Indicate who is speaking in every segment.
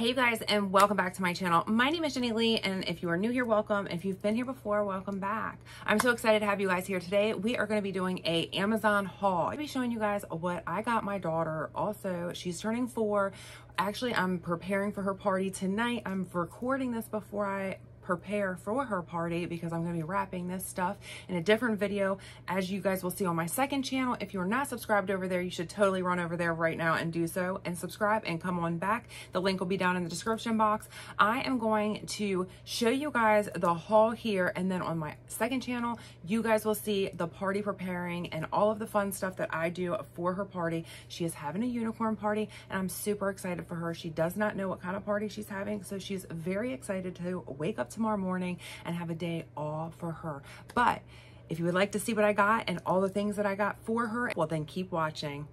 Speaker 1: Hey you guys and welcome back to my channel. My name is Jenny Leigh and if you are new here, welcome. If you've been here before, welcome back. I'm so excited to have you guys here today. We are going to be doing a Amazon haul. I'll be showing you guys what I got my daughter. Also, she's turning four. Actually, I'm preparing for her party tonight. I'm recording this before I prepare for her party because I'm going to be wrapping this stuff in a different video as you guys will see on my second channel. If you're not subscribed over there, you should totally run over there right now and do so and subscribe and come on back. The link will be down in the description box. I am going to show you guys the haul here and then on my second channel, you guys will see the party preparing and all of the fun stuff that I do for her party. She is having a unicorn party and I'm super excited for her. She does not know what kind of party she's having, so she's very excited to wake up tomorrow morning and have a day all for her. But if you would like to see what I got and all the things that I got for her, well then keep watching.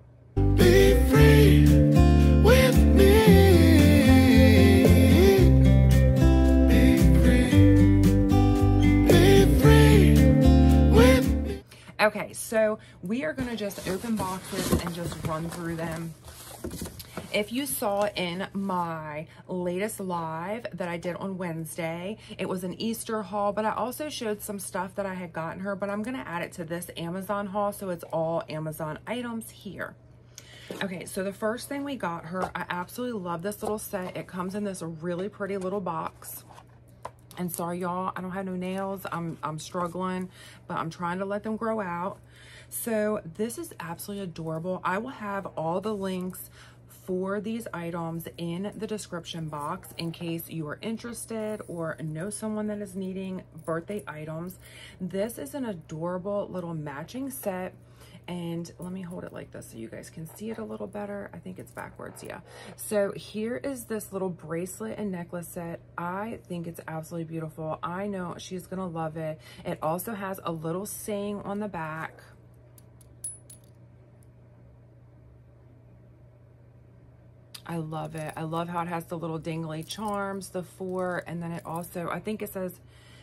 Speaker 1: Be free with me. Okay, so we are going to just open boxes and just run through them if you saw in my latest live that I did on Wednesday, it was an Easter haul, but I also showed some stuff that I had gotten her, but I'm going to add it to this Amazon haul, so it's all Amazon items here. Okay, so the first thing we got her, I absolutely love this little set. It comes in this really pretty little box. And sorry, y'all, I don't have no nails. I'm, I'm struggling, but I'm trying to let them grow out. So this is absolutely adorable. I will have all the links for these items in the description box in case you are interested or know someone that is needing birthday items. This is an adorable little matching set and let me hold it like this so you guys can see it a little better. I think it's backwards, yeah. So here is this little bracelet and necklace set. I think it's absolutely beautiful. I know she's gonna love it. It also has a little saying on the back I love it. I love how it has the little dangly charms, the four, and then it also, I think it says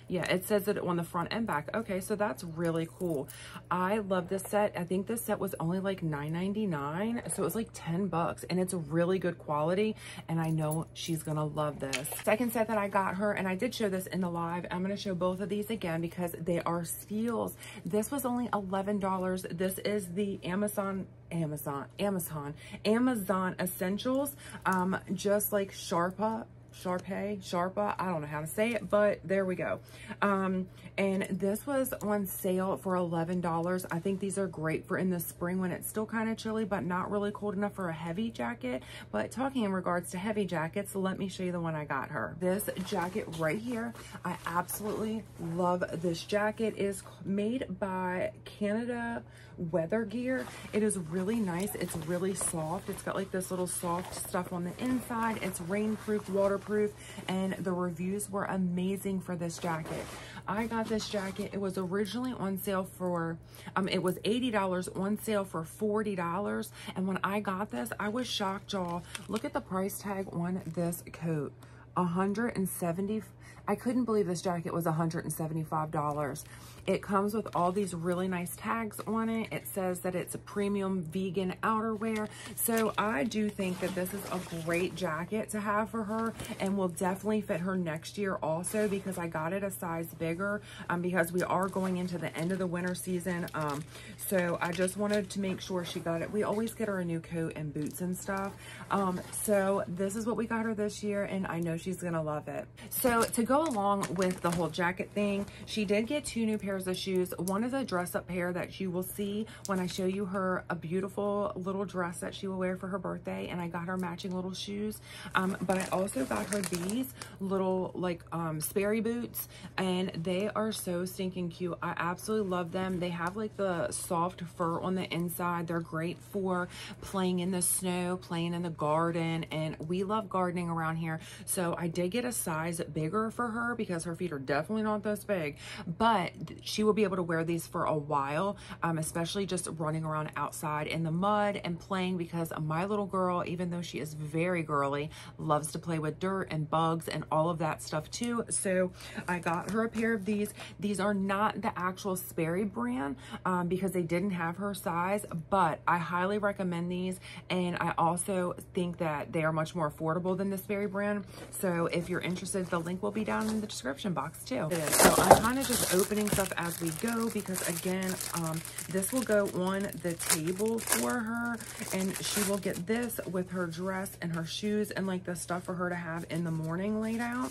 Speaker 1: yeah, it says it on the front and back. Okay, so that's really cool. I love this set. I think this set was only like $9.99, so it was like 10 bucks, and it's a really good quality, and I know she's gonna love this. Second set that I got her, and I did show this in the live. I'm gonna show both of these again because they are steals. This was only $11. This is the Amazon Amazon, Amazon, Amazon Essentials, um, just like Sharpa Sharpay, Sharpa, I don't know how to say it, but there we go. Um, and this was on sale for $11. I think these are great for in the spring when it's still kind of chilly, but not really cold enough for a heavy jacket. But talking in regards to heavy jackets, let me show you the one I got her. This jacket right here, I absolutely love this jacket. It is made by Canada Weather Gear. It is really nice. It's really soft. It's got like this little soft stuff on the inside. It's rainproof, waterproof, and the reviews were amazing for this jacket. I got this jacket. It was originally on sale for, um, it was $80 on sale for $40. And when I got this, I was shocked, y'all. Look at the price tag on this coat. 170 I couldn't believe this jacket was $175. It comes with all these really nice tags on it. It says that it's a premium vegan outerwear. So I do think that this is a great jacket to have for her and will definitely fit her next year also because I got it a size bigger um, because we are going into the end of the winter season. Um, so I just wanted to make sure she got it. We always get her a new coat and boots and stuff. Um, so this is what we got her this year and I know she's gonna love it. So to go along with the whole jacket thing, she did get two new pairs of shoes. One is a dress up pair that you will see when I show you her a beautiful little dress that she will wear for her birthday. And I got her matching little shoes. Um, but I also got her these little like um, Sperry boots and they are so stinking cute. I absolutely love them. They have like the soft fur on the inside. They're great for playing in the snow, playing in the garden. And we love gardening around here. So I did get a size bigger for her because her feet are definitely not this big, but she will be able to wear these for a while, um, especially just running around outside in the mud and playing because my little girl, even though she is very girly, loves to play with dirt and bugs and all of that stuff too. So I got her a pair of these. These are not the actual Sperry brand um, because they didn't have her size, but I highly recommend these. And I also think that they are much more affordable than the Sperry brand. So if you're interested, the link will be down in the description box too. So I'm kind of just opening stuff as we go because again, um, this will go on the table for her and she will get this with her dress and her shoes and like the stuff for her to have in the morning laid out.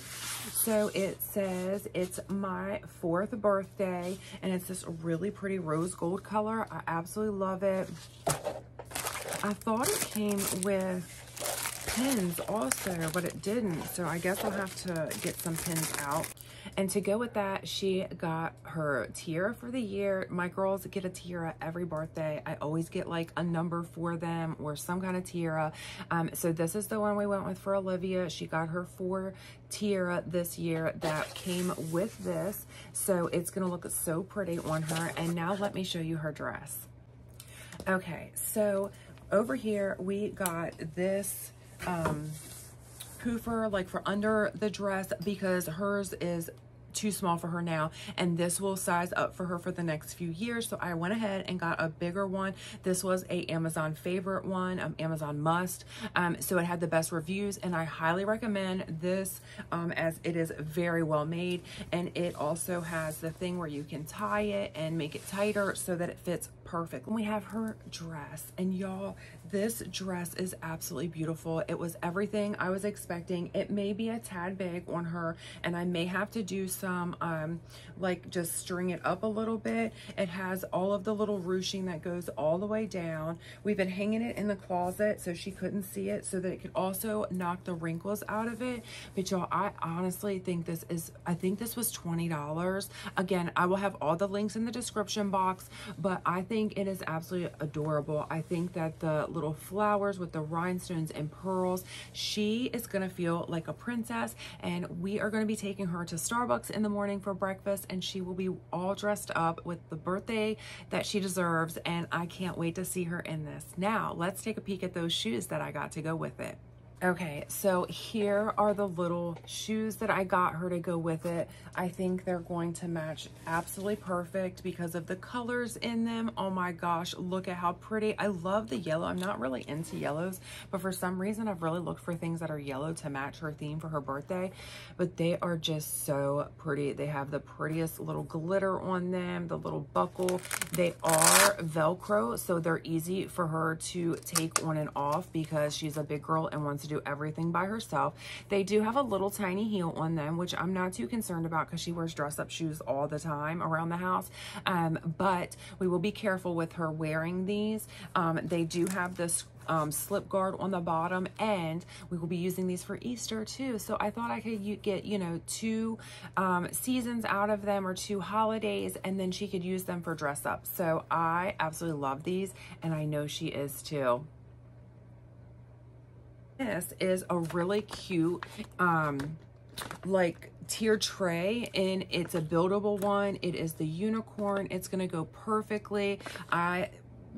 Speaker 1: So it says it's my fourth birthday and it's this really pretty rose gold color. I absolutely love it. I thought it came with pins also, but it didn't. So I guess I'll have to get some pins out. And to go with that, she got her tiara for the year. My girls get a tiara every birthday. I always get like a number for them or some kind of tiara. Um, so this is the one we went with for Olivia. She got her four tiara this year that came with this. So it's going to look so pretty on her. And now let me show you her dress. Okay, so over here we got this um, poofer like for under the dress because hers is too small for her now and this will size up for her for the next few years. So I went ahead and got a bigger one. This was a Amazon favorite one um, Amazon must. Um, so it had the best reviews and I highly recommend this um, as it is very well made. And it also has the thing where you can tie it and make it tighter so that it fits perfect. We have her dress and y'all this dress is absolutely beautiful. It was everything I was expecting. It may be a tad big on her and I may have to do some um, like just string it up a little bit. It has all of the little ruching that goes all the way down. We've been hanging it in the closet so she couldn't see it so that it could also knock the wrinkles out of it. But y'all, I honestly think this is, I think this was $20. Again, I will have all the links in the description box, but I think it is absolutely adorable. I think that the little flowers with the rhinestones and pearls. She is going to feel like a princess and we are going to be taking her to Starbucks in the morning for breakfast and she will be all dressed up with the birthday that she deserves and I can't wait to see her in this. Now, let's take a peek at those shoes that I got to go with it. Okay, so here are the little shoes that I got her to go with it. I think they're going to match absolutely perfect because of the colors in them. Oh my gosh, look at how pretty. I love the yellow. I'm not really into yellows, but for some reason I've really looked for things that are yellow to match her theme for her birthday, but they are just so pretty. They have the prettiest little glitter on them, the little buckle. They are Velcro, so they're easy for her to take on and off because she's a big girl and wants to do everything by herself. They do have a little tiny heel on them, which I'm not too concerned about because she wears dress up shoes all the time around the house. Um, but we will be careful with her wearing these. Um, they do have this um, slip guard on the bottom and we will be using these for Easter too. So I thought I could get, you know, two um, seasons out of them or two holidays and then she could use them for dress up. So I absolutely love these and I know she is too. This is a really cute, um, like tier tray and it's a buildable one. It is the unicorn. It's going to go perfectly. I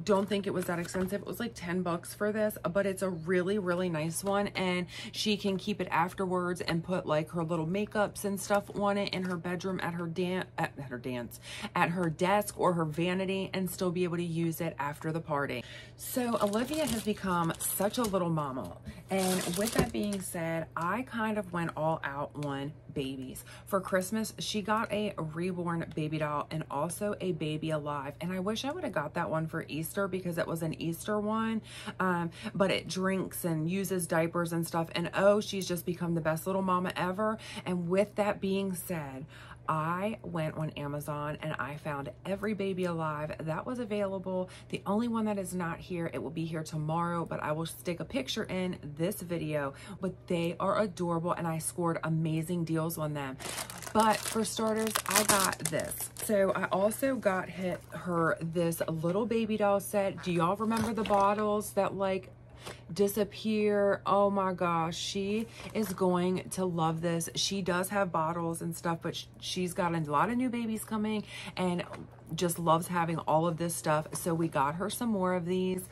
Speaker 1: don't think it was that expensive. It was like 10 bucks for this, but it's a really, really nice one. And she can keep it afterwards and put like her little makeups and stuff on it in her bedroom at her dance, at her dance, at her desk or her vanity and still be able to use it after the party. So Olivia has become such a little mama. And with that being said, I kind of went all out on babies. For Christmas, she got a reborn baby doll and also a baby alive. And I wish I would have got that one for Easter because it was an Easter one. Um, but it drinks and uses diapers and stuff. And oh, she's just become the best little mama ever. And with that being said, I went on Amazon and I found every baby alive that was available. The only one that is not here, it will be here tomorrow, but I will stick a picture in this video. But they are adorable and I scored amazing deals on them. But for starters, I got this. So I also got hit her this little baby doll set. Do y'all remember the bottles that like disappear. Oh my gosh, she is going to love this. She does have bottles and stuff, but she's got a lot of new babies coming and just loves having all of this stuff. So we got her some more of these.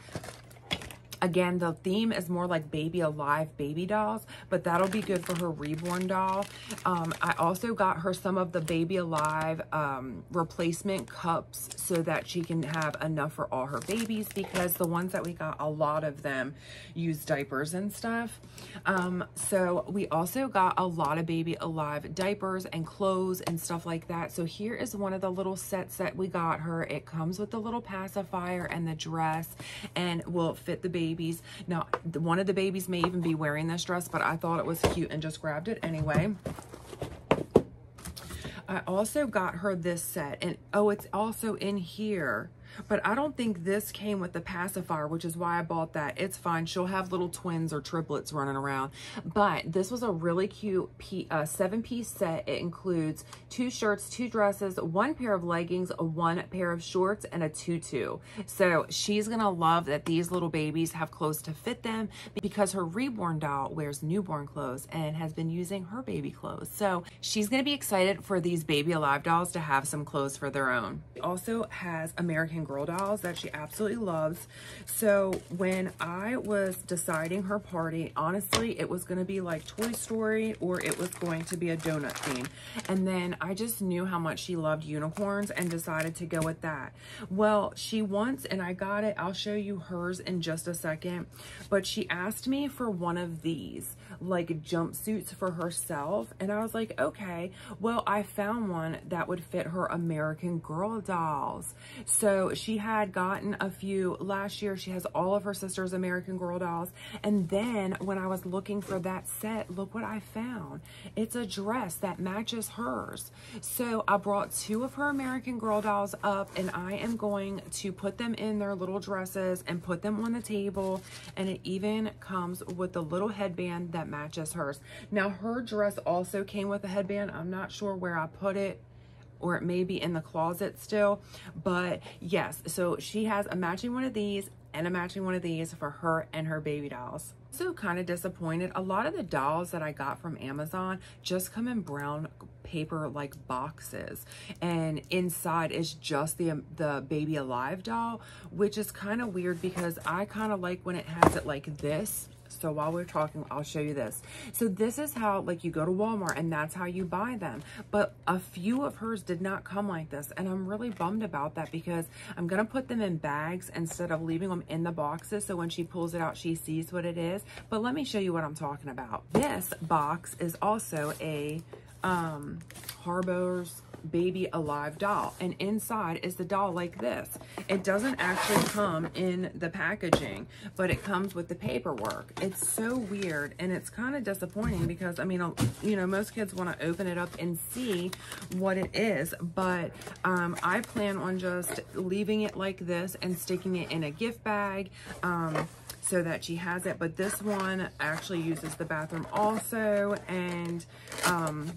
Speaker 1: Again, the theme is more like baby alive baby dolls, but that'll be good for her reborn doll. Um, I also got her some of the baby alive um, replacement cups so that she can have enough for all her babies because the ones that we got, a lot of them use diapers and stuff. Um, so we also got a lot of baby alive diapers and clothes and stuff like that. So here is one of the little sets that we got her. It comes with the little pacifier and the dress and will fit the baby babies. Now, one of the babies may even be wearing this dress, but I thought it was cute and just grabbed it anyway. I also got her this set and oh, it's also in here. But I don't think this came with the pacifier, which is why I bought that. It's fine. She'll have little twins or triplets running around. But this was a really cute uh, seven-piece set. It includes two shirts, two dresses, one pair of leggings, one pair of shorts, and a tutu. So she's going to love that these little babies have clothes to fit them because her reborn doll wears newborn clothes and has been using her baby clothes. So she's going to be excited for these Baby Alive dolls to have some clothes for their own. It also has American Girl dolls that she absolutely loves. So when I was deciding her party, honestly, it was going to be like Toy Story or it was going to be a donut theme. And then I just knew how much she loved unicorns and decided to go with that. Well, she wants, and I got it, I'll show you hers in just a second, but she asked me for one of these, like jumpsuits for herself. And I was like, okay, well, I found one that would fit her American Girl dolls. So she had gotten a few last year. She has all of her sister's American Girl dolls. And then when I was looking for that set, look what I found. It's a dress that matches hers. So I brought two of her American Girl dolls up and I am going to put them in their little dresses and put them on the table. And it even comes with a little headband that matches hers. Now her dress also came with a headband. I'm not sure where I put it or it may be in the closet still. But yes, so she has a matching one of these and a matching one of these for her and her baby dolls. So kind of disappointed. A lot of the dolls that I got from Amazon just come in brown paper like boxes and inside is just the the baby alive doll which is kind of weird because I kind of like when it has it like this so while we're talking, I'll show you this. So this is how, like you go to Walmart and that's how you buy them. But a few of hers did not come like this. And I'm really bummed about that because I'm going to put them in bags instead of leaving them in the boxes. So when she pulls it out, she sees what it is. But let me show you what I'm talking about. This box is also a um, Harbour's baby alive doll and inside is the doll like this it doesn't actually come in the packaging but it comes with the paperwork it's so weird and it's kind of disappointing because i mean you know most kids want to open it up and see what it is but um, i plan on just leaving it like this and sticking it in a gift bag um, so that she has it. But this one actually uses the bathroom also. And um,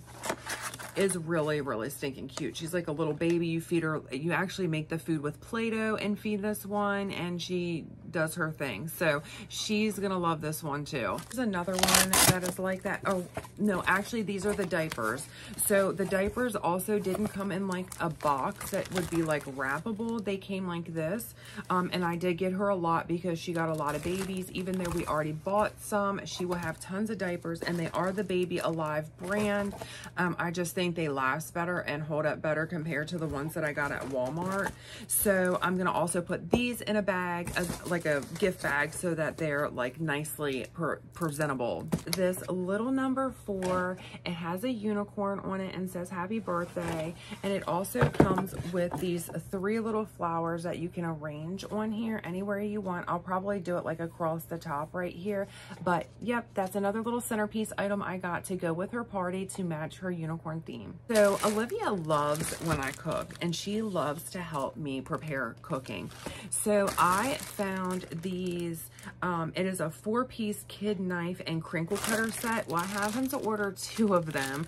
Speaker 1: is really, really stinking cute. She's like a little baby. You feed her, you actually make the food with Play-Doh and feed this one and she does her thing. So she's gonna love this one too. There's another one that is like that. Oh, no, actually these are the diapers. So the diapers also didn't come in like a box that would be like wrappable. They came like this. Um, and I did get her a lot because she got a lot of babies. Even though we already bought some, she will have tons of diapers and they are the Baby Alive brand. Um, I just think think they last better and hold up better compared to the ones that I got at Walmart. So I'm going to also put these in a bag, as like a gift bag, so that they're like nicely presentable. This little number four, it has a unicorn on it and says happy birthday. And it also comes with these three little flowers that you can arrange on here anywhere you want. I'll probably do it like across the top right here. But yep, that's another little centerpiece item I got to go with her party to match her unicorn theme. So Olivia loves when I cook and she loves to help me prepare cooking. So I found these, um, it is a four piece kid knife and crinkle cutter set. Well, I happen to order two of them.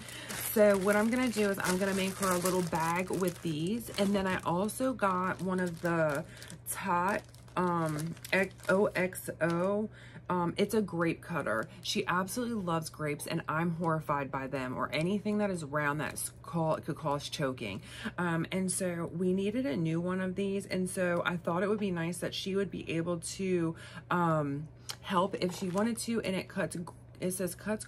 Speaker 1: So what I'm going to do is I'm going to make her a little bag with these. And then I also got one of the Tot um, OXO Um, it's a grape cutter. She absolutely loves grapes and I'm horrified by them or anything that is round that could cause choking. Um, and so we needed a new one of these. And so I thought it would be nice that she would be able to um, help if she wanted to and it cuts it says cuts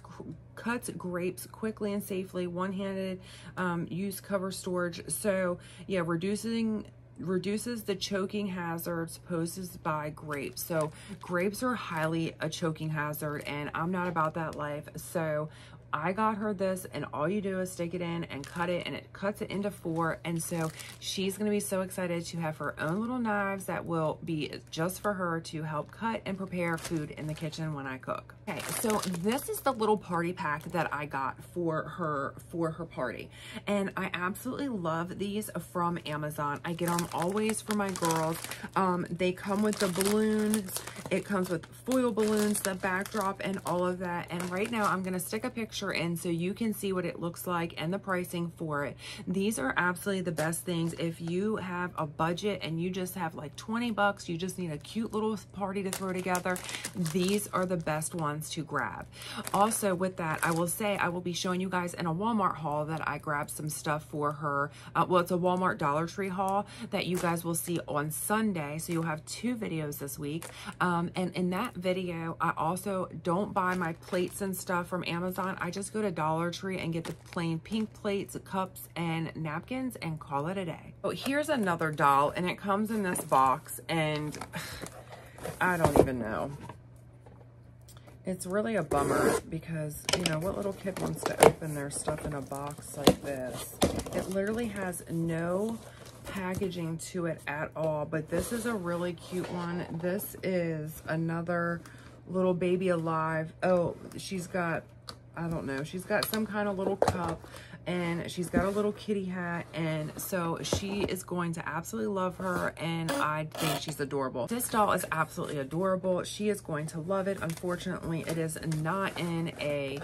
Speaker 1: cuts grapes quickly and safely one-handed um, use cover storage so yeah reducing reduces the choking hazards posed by grapes. So grapes are highly a choking hazard and I'm not about that life. So I got her this and all you do is stick it in and cut it and it cuts it into four. And so she's going to be so excited to have her own little knives that will be just for her to help cut and prepare food in the kitchen when I cook. Okay, so this is the little party pack that I got for her for her party. And I absolutely love these from Amazon. I get them always for my girls. Um, they come with the balloons. It comes with foil balloons, the backdrop, and all of that. And right now I'm going to stick a picture picture in so you can see what it looks like and the pricing for it. These are absolutely the best things. If you have a budget and you just have like 20 bucks, you just need a cute little party to throw together, these are the best ones to grab. Also with that, I will say I will be showing you guys in a Walmart haul that I grabbed some stuff for her. Uh, well, it's a Walmart Dollar Tree haul that you guys will see on Sunday. So you'll have two videos this week. Um, and in that video, I also don't buy my plates and stuff from Amazon. I just go to Dollar Tree and get the plain pink plates, cups, and napkins and call it a day. Oh, here's another doll and it comes in this box and I don't even know. It's really a bummer because, you know, what little kid wants to open their stuff in a box like this? It literally has no packaging to it at all, but this is a really cute one. This is another little baby alive. Oh, she's got I don't know. She's got some kind of little cup and she's got a little kitty hat and so she is going to absolutely love her and I think she's adorable. This doll is absolutely adorable. She is going to love it. Unfortunately, it is not in a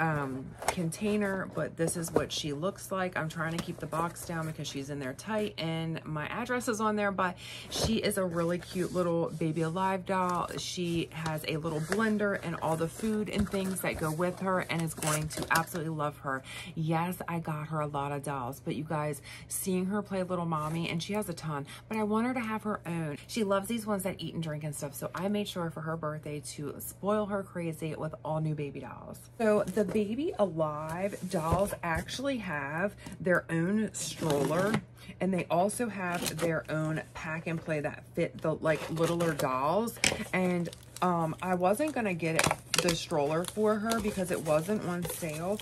Speaker 1: um, container, but this is what she looks like. I'm trying to keep the box down because she's in there tight and my address is on there, but she is a really cute little baby alive doll. She has a little blender and all the food and things that go with her and is going to absolutely love her. Yes, I got her a lot of dolls, but you guys, seeing her play little mommy, and she has a ton, but I want her to have her own. She loves these ones that eat and drink and stuff, so I made sure for her birthday to spoil her crazy with all new baby dolls. So the Baby Alive dolls actually have their own stroller and they also have their own pack and play that fit the like littler dolls. And um i wasn't gonna get it the stroller for her because it wasn't on sale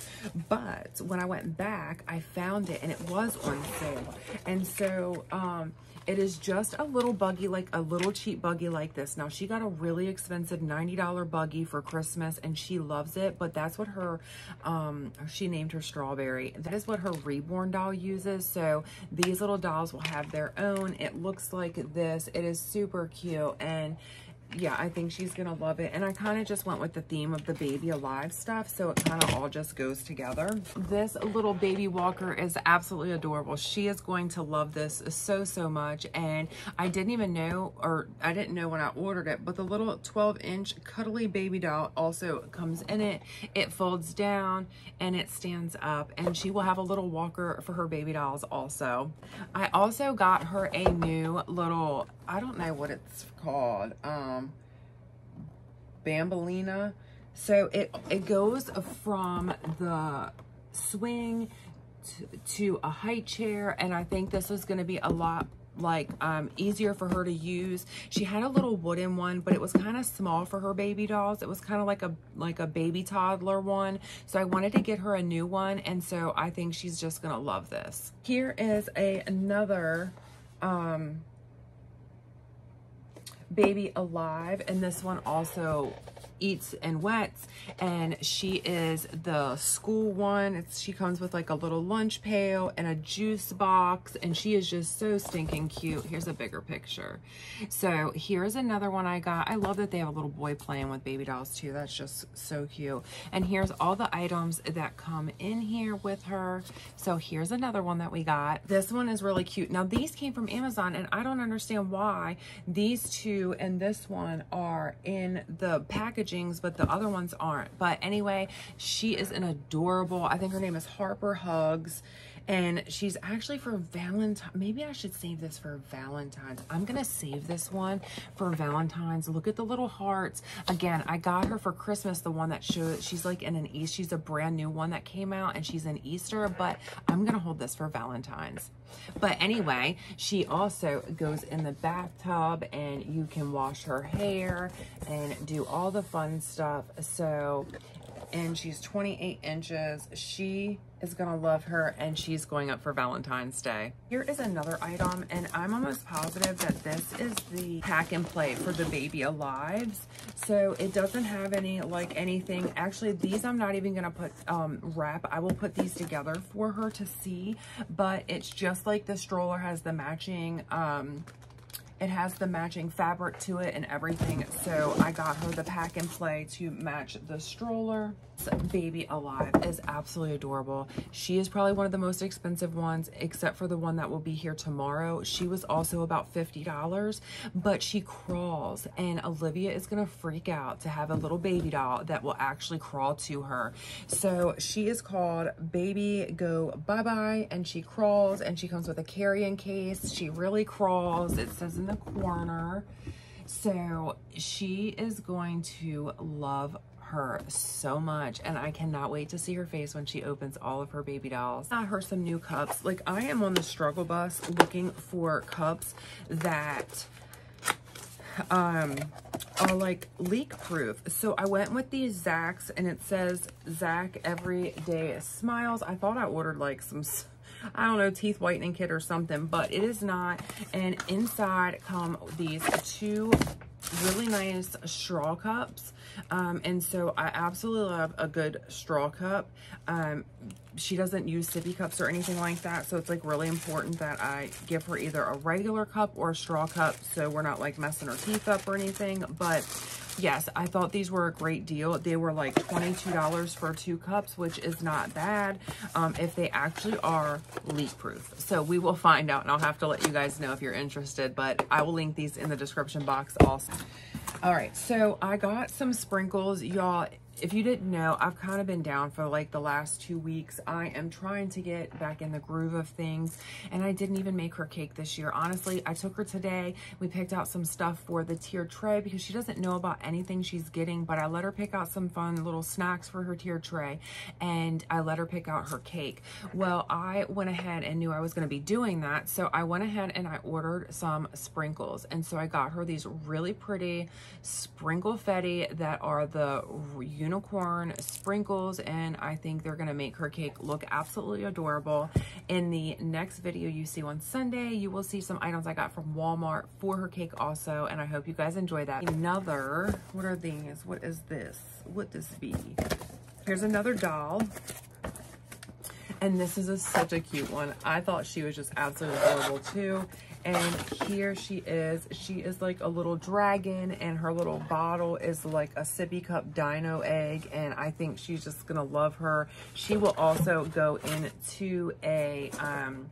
Speaker 1: but when i went back i found it and it was on sale and so um it is just a little buggy, like a little cheap buggy like this. Now, she got a really expensive $90 buggy for Christmas and she loves it, but that's what her, um, she named her Strawberry. That is what her Reborn doll uses. So these little dolls will have their own. It looks like this. It is super cute and yeah, I think she's going to love it. And I kind of just went with the theme of the baby alive stuff. So it kind of all just goes together. This little baby walker is absolutely adorable. She is going to love this so, so much. And I didn't even know, or I didn't know when I ordered it, but the little 12 inch cuddly baby doll also comes in it. It folds down and it stands up and she will have a little walker for her baby dolls also. I also got her a new little, I don't know what it's called. Um, Bambolina. So it, it goes from the swing to, to a high chair. And I think this is going to be a lot like um easier for her to use she had a little wooden one but it was kind of small for her baby dolls it was kind of like a like a baby toddler one so i wanted to get her a new one and so i think she's just gonna love this here is a another um Baby Alive. And this one also eats and wets and she is the school one. It's, she comes with like a little lunch pail and a juice box and she is just so stinking cute. Here's a bigger picture. So here's another one i got. I love that they have a little boy playing with baby dolls too. That's just so cute. And here's all the items that come in here with her. So here's another one that we got. This one is really cute. Now these came from amazon and i don't understand why these two and this one are in the packagings, but the other ones aren't. But anyway, she is an adorable, I think her name is Harper Hugs and she's actually for Valentine. Maybe I should save this for Valentine's. I'm gonna save this one for Valentine's. Look at the little hearts. Again, I got her for Christmas, the one that showed, she's like in an East, she's a brand new one that came out and she's in Easter, but I'm gonna hold this for Valentine's. But anyway, she also goes in the bathtub and you can wash her hair and do all the fun stuff. So and she's 28 inches. She is gonna love her and she's going up for Valentine's Day. Here is another item and I'm almost positive that this is the pack and play for the baby alives. So it doesn't have any like anything. Actually, these I'm not even gonna put um, wrap. I will put these together for her to see, but it's just like the stroller has the matching um, it has the matching fabric to it and everything. So I got her the pack and play to match the stroller. Baby Alive is absolutely adorable. She is probably one of the most expensive ones, except for the one that will be here tomorrow. She was also about $50, but she crawls and Olivia is gonna freak out to have a little baby doll that will actually crawl to her. So she is called Baby Go Bye Bye and she crawls and she comes with a carrying case. She really crawls. It says in the corner. So she is going to love her so much and I cannot wait to see her face when she opens all of her baby dolls. I her some new cups. Like I am on the struggle bus looking for cups that um are like leak proof so i went with these Zaks and it says Zak everyday smiles i thought i ordered like some I don't know, teeth whitening kit or something, but it is not. And inside come these two really nice straw cups. Um, and so I absolutely love a good straw cup. Um, she doesn't use sippy cups or anything like that. So it's like really important that I give her either a regular cup or a straw cup. So we're not like messing her teeth up or anything. But yes, I thought these were a great deal. They were like $22 for two cups, which is not bad um, if they actually are leak proof. So we will find out and I'll have to let you guys know if you're interested, but I will link these in the description box also. All right, so I got some sprinkles. Y'all, if you didn't know, I've kind of been down for like the last two weeks. I am trying to get back in the groove of things and I didn't even make her cake this year. Honestly, I took her today. We picked out some stuff for the tiered tray because she doesn't know about anything she's getting, but I let her pick out some fun little snacks for her tiered tray and I let her pick out her cake. Well, I went ahead and knew I was going to be doing that. So I went ahead and I ordered some sprinkles. And so I got her these really pretty sprinkle fetti that are the unicorn sprinkles and I think they're gonna make her cake look absolutely adorable. In the next video you see on Sunday, you will see some items I got from Walmart for her cake also and I hope you guys enjoy that. Another, what are these? What is this? What this be? Here's another doll. And this is a, such a cute one. I thought she was just absolutely adorable too. And here she is. She is like a little dragon and her little bottle is like a sippy cup dino egg. And I think she's just gonna love her. She will also go into a, um,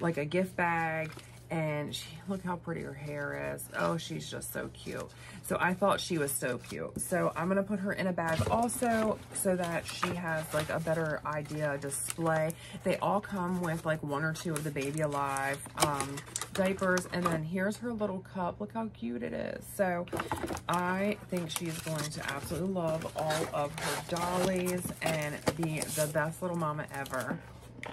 Speaker 1: like a gift bag and she, look how pretty her hair is. Oh, she's just so cute. So I thought she was so cute. So I'm gonna put her in a bag also so that she has like a better idea display. They all come with like one or two of the Baby Alive um, diapers. And then here's her little cup. Look how cute it is. So I think she's going to absolutely love all of her dollies and be the best little mama ever.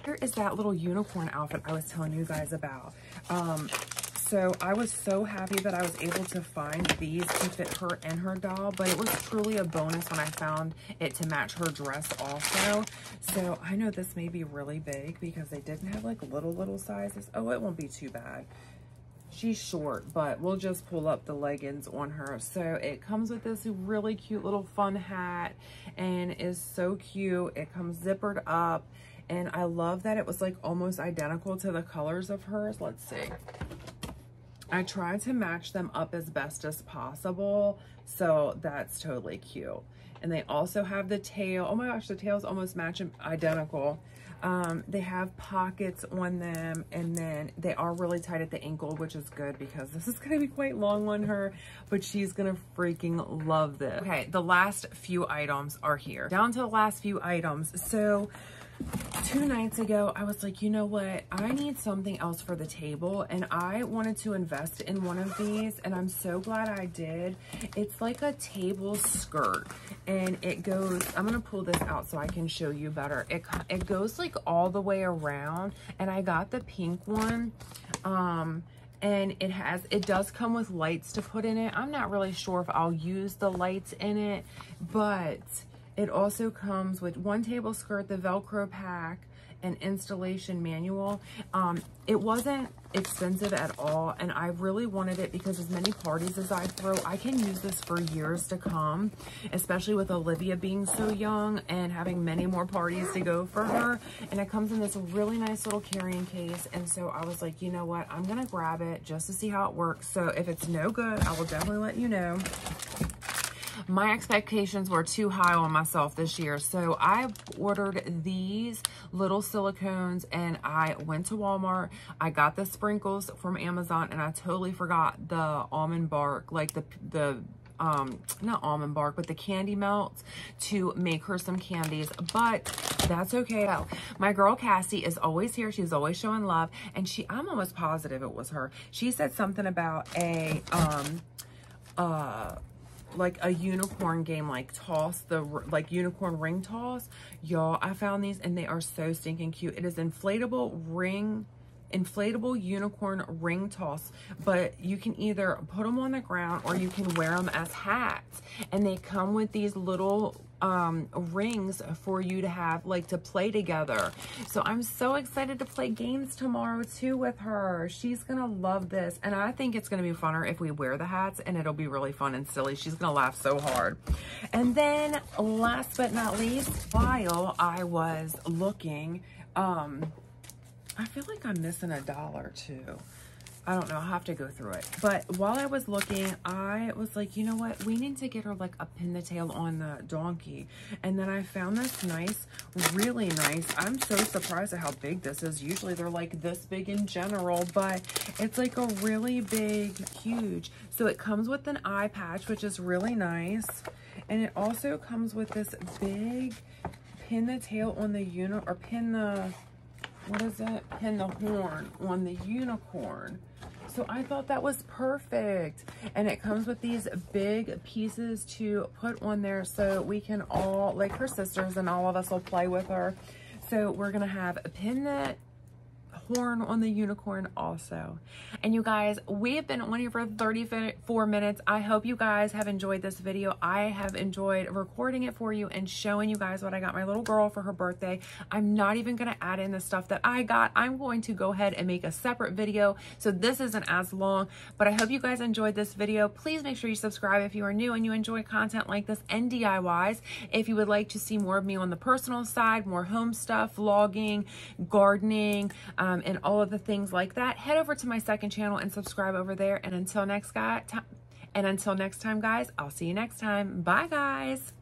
Speaker 1: Here is that little unicorn outfit I was telling you guys about. Um, so I was so happy that I was able to find these to fit her and her doll, but it was truly a bonus when I found it to match her dress also. So I know this may be really big because they didn't have like little, little sizes. Oh, it won't be too bad. she's short, but we'll just pull up the leggings on her. So it comes with this really cute little fun hat and is so cute. It comes zippered up and I love that it was like almost identical to the colors of hers. Let's see. I tried to match them up as best as possible. So that's totally cute. And they also have the tail. Oh my gosh, the tails almost match identical. Um, they have pockets on them and then they are really tight at the ankle, which is good because this is going to be quite long on her, but she's going to freaking love this. Okay, the last few items are here. Down to the last few items. So two nights ago, I was like, you know what? I need something else for the table. And I wanted to invest in one of these. And I'm so glad I did. It's like a table skirt. And it goes, I'm going to pull this out so I can show you better. It, it goes like all the way around. And I got the pink one. Um, and it has it does come with lights to put in it i'm not really sure if i'll use the lights in it but it also comes with one table skirt, the Velcro pack, an installation manual. Um, it wasn't expensive at all, and I really wanted it because as many parties as I throw, I can use this for years to come, especially with Olivia being so young and having many more parties to go for her. And it comes in this really nice little carrying case, and so I was like, you know what? I'm going to grab it just to see how it works. So if it's no good, I will definitely let you know my expectations were too high on myself this year. So I ordered these little silicones and I went to Walmart. I got the sprinkles from Amazon and I totally forgot the almond bark, like the, the um not almond bark but the candy melts to make her some candies but that's okay my girl cassie is always here she's always showing love and she i'm almost positive it was her she said something about a um uh like a unicorn game, like toss the, like unicorn ring toss. Y'all, I found these and they are so stinking cute. It is inflatable ring inflatable unicorn ring toss but you can either put them on the ground or you can wear them as hats and they come with these little um, rings for you to have like to play together. So I'm so excited to play games tomorrow too with her. She's going to love this. And I think it's going to be funner if we wear the hats and it'll be really fun and silly. She's going to laugh so hard. And then last but not least, while I was looking, um, I feel like I'm missing a dollar too. I don't know. I'll have to go through it. But while I was looking, I was like, you know what? We need to get her like a pin the tail on the donkey. And then I found this nice, really nice. I'm so surprised at how big this is. Usually they're like this big in general, but it's like a really big, huge. So it comes with an eye patch, which is really nice. And it also comes with this big pin the tail on the unit or pin the what is it? Pin the horn on the unicorn. So I thought that was perfect. And it comes with these big pieces to put on there so we can all, like her sisters and all of us will play with her. So we're to have a pin that horn on the unicorn also. And you guys, we have been on here for 34 minutes. I hope you guys have enjoyed this video. I have enjoyed recording it for you and showing you guys what I got my little girl for her birthday. I'm not even going to add in the stuff that I got. I'm going to go ahead and make a separate video. So this isn't as long, but I hope you guys enjoyed this video. Please make sure you subscribe if you are new and you enjoy content like this and DIYs. If you would like to see more of me on the personal side, more home stuff, vlogging, gardening, um, um, and all of the things like that, head over to my second channel and subscribe over there. And until next guy, and until next time, guys, I'll see you next time. Bye, guys.